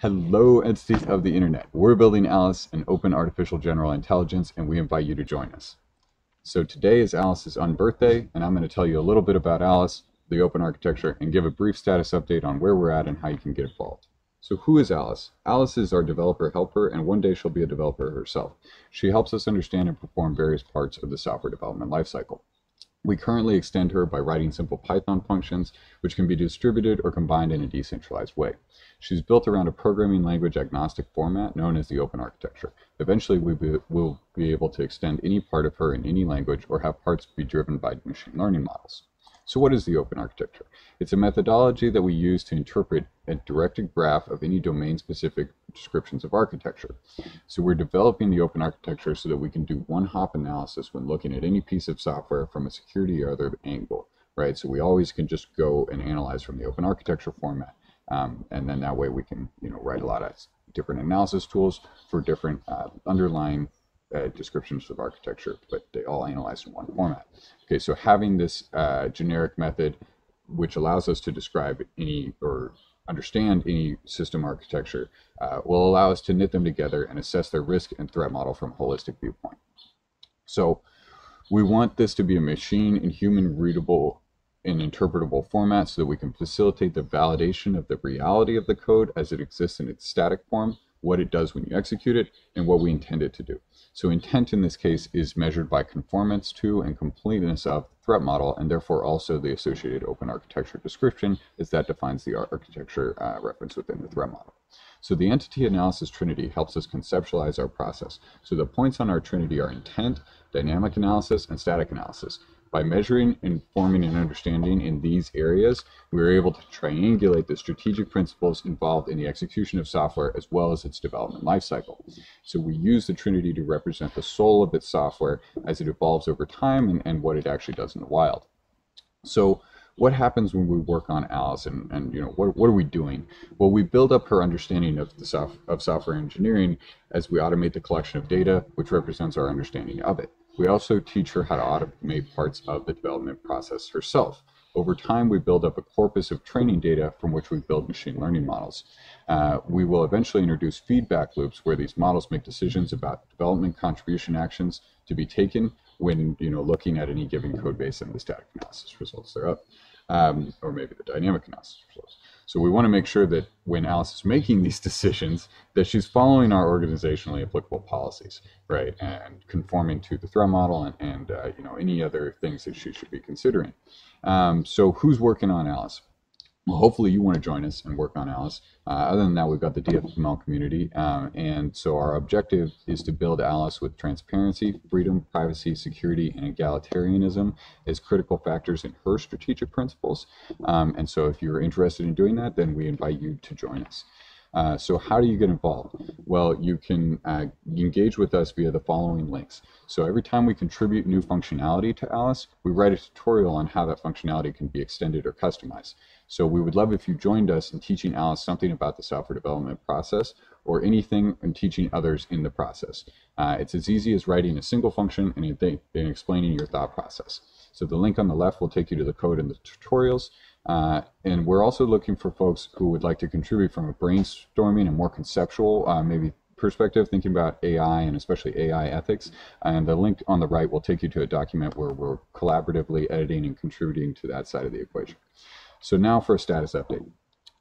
Hello, entities of the internet. We're building Alice, an open artificial general intelligence, and we invite you to join us. So today is Alice's unbirthday, and I'm going to tell you a little bit about Alice, the open architecture, and give a brief status update on where we're at and how you can get involved. So who is Alice? Alice is our developer helper, and one day she'll be a developer herself. She helps us understand and perform various parts of the software development lifecycle. We currently extend her by writing simple Python functions, which can be distributed or combined in a decentralized way. She's built around a programming language agnostic format known as the open architecture. Eventually, we will be able to extend any part of her in any language or have parts be driven by machine learning models. So what is the open architecture? It's a methodology that we use to interpret a directed graph of any domain-specific descriptions of architecture. So we're developing the open architecture so that we can do one-hop analysis when looking at any piece of software from a security or other angle, right? So we always can just go and analyze from the open architecture format. Um, and then that way we can, you know, write a lot of different analysis tools for different uh, underlying uh, descriptions of architecture, but they all analyze in one format. Okay, so having this uh, generic method, which allows us to describe any or understand any system architecture, uh, will allow us to knit them together and assess their risk and threat model from a holistic viewpoint. So we want this to be a machine and human readable and interpretable format so that we can facilitate the validation of the reality of the code as it exists in its static form what it does when you execute it, and what we intend it to do. So intent in this case is measured by conformance to and completeness of the threat model, and therefore also the associated open architecture description, as that defines the architecture uh, reference within the threat model. So the entity analysis trinity helps us conceptualize our process. So the points on our trinity are intent, dynamic analysis, and static analysis. By measuring, informing, and understanding in these areas, we are able to triangulate the strategic principles involved in the execution of software as well as its development lifecycle. So we use the Trinity to represent the soul of its software as it evolves over time and, and what it actually does in the wild. So what happens when we work on Alice and, and you know what, what are we doing? Well, we build up her understanding of the soft, of software engineering as we automate the collection of data, which represents our understanding of it. We also teach her how to automate parts of the development process herself. Over time, we build up a corpus of training data from which we build machine learning models. Uh, we will eventually introduce feedback loops where these models make decisions about development contribution actions to be taken when you know looking at any given code base and the static analysis results thereof, um, or maybe the dynamic analysis. So we want to make sure that when Alice is making these decisions, that she's following our organizationally applicable policies, right, and conforming to the threat model and, and uh, you know any other things that she should be considering. Um, so who's working on Alice? Hopefully you want to join us and work on Alice. Uh, other than that, we've got the DFFML community. Um, and so our objective is to build Alice with transparency, freedom, privacy, security, and egalitarianism as critical factors in her strategic principles. Um, and so if you're interested in doing that, then we invite you to join us. Uh, so how do you get involved? Well, you can uh, engage with us via the following links. So every time we contribute new functionality to Alice, we write a tutorial on how that functionality can be extended or customized. So we would love if you joined us in teaching Alice something about the software development process or anything in teaching others in the process. Uh, it's as easy as writing a single function and, and explaining your thought process. So the link on the left will take you to the code and the tutorials. Uh, and we're also looking for folks who would like to contribute from a brainstorming and more conceptual, uh, maybe perspective, thinking about AI and especially AI ethics. And the link on the right will take you to a document where we're collaboratively editing and contributing to that side of the equation. So now for a status update.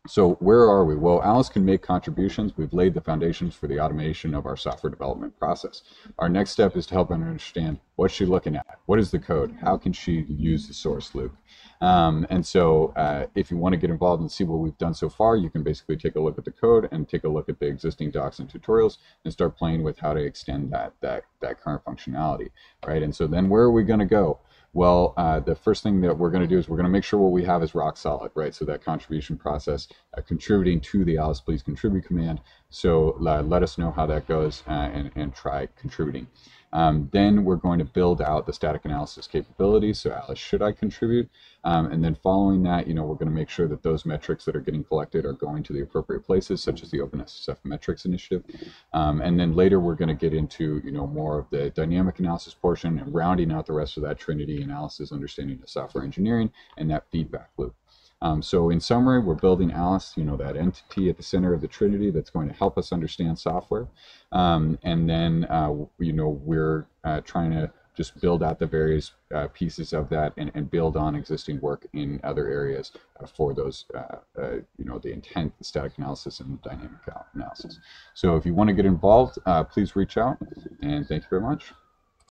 So where are we? Well, Alice can make contributions. We've laid the foundations for the automation of our software development process. Our next step is to help her understand what's she looking at? What is the code? How can she use the source loop? Um, and so uh, if you want to get involved and see what we've done so far, you can basically take a look at the code and take a look at the existing docs and tutorials and start playing with how to extend that, that, that current functionality, right? And so then where are we going to go? Well, uh, the first thing that we're going to do is we're going to make sure what we have is rock solid, right? So that contribution process, uh, contributing to the Alice Please Contribute command. So uh, let us know how that goes uh, and, and try contributing. Um, then we're going to build out the static analysis capabilities. So Alice, should I contribute? Um, and then following that, you know, we're going to make sure that those metrics that are getting collected are going to the appropriate places, such as the OpenSSF metrics initiative. Um, and then later we're going to get into, you know, more of the dynamic analysis portion and rounding out the rest of that Trinity analysis, understanding of software engineering and that feedback loop. Um, so in summary, we're building Alice, you know, that entity at the center of the Trinity that's going to help us understand software. Um, and then, uh, you know, we're uh, trying to just build out the various uh, pieces of that and, and, build on existing work in other areas uh, for those, uh, uh, you know, the intent, the static analysis, and the dynamic analysis. So if you want to get involved, please reach out, and thank you very much.